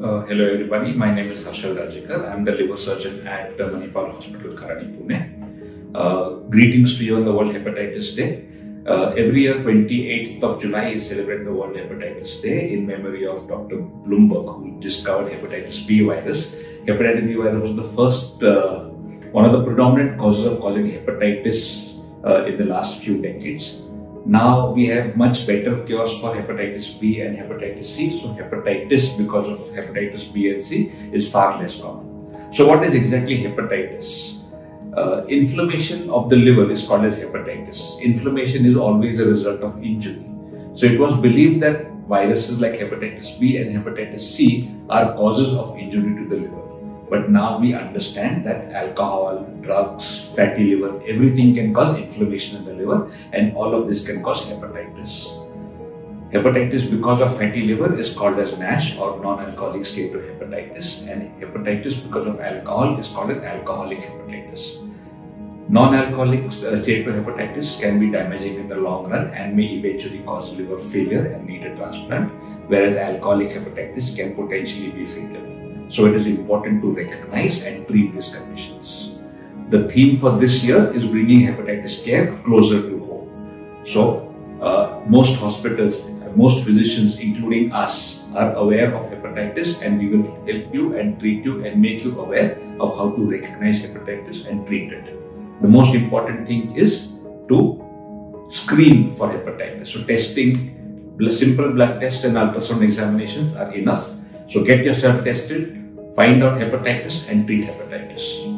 hello everybody, my name is Harshal Rajekar. I'm the liver surgeon at uh, Manipal Hospital, Kharadi, Pune. Uh, greetings to you on the World Hepatitis Day. Uh, every year, 28th of July is celebrated the World Hepatitis Day in memory of Dr. Blumberg, who discovered hepatitis B virus. Hepatitis B virus was the first, uh, one of the predominant causes of causing hepatitis uh, in the last few decades. Now we have much better cures for hepatitis B and hepatitis C. So hepatitis because of hepatitis B and C is far less common. So what is exactly hepatitis? Uh, inflammation of the liver is called as hepatitis. Inflammation is always a result of injury. So it was believed that viruses like hepatitis B and hepatitis C are causes of injury to the liver. But now we understand that alcohol, drugs, fatty liver, everything can cause inflammation in the liver and all of this can cause hepatitis. Hepatitis because of fatty liver is called as NASH or non-alcoholic steatohepatitis and hepatitis because of alcohol is called as alcoholic hepatitis. Non-alcoholic uh, steatohepatitis can be damaging in the long run and may eventually cause liver failure and need a transplant, whereas alcoholic hepatitis can potentially be fatal. So it is important to recognize and treat these conditions. The theme for this year is bringing hepatitis care closer to home. So uh, most hospitals, most physicians, including us, are aware of hepatitis and we will help you and treat you and make you aware of how to recognize hepatitis and treat it. The most important thing is to screen for hepatitis. So testing, simple blood tests and ultrasound examinations are enough so get yourself tested, find out hepatitis and treat hepatitis.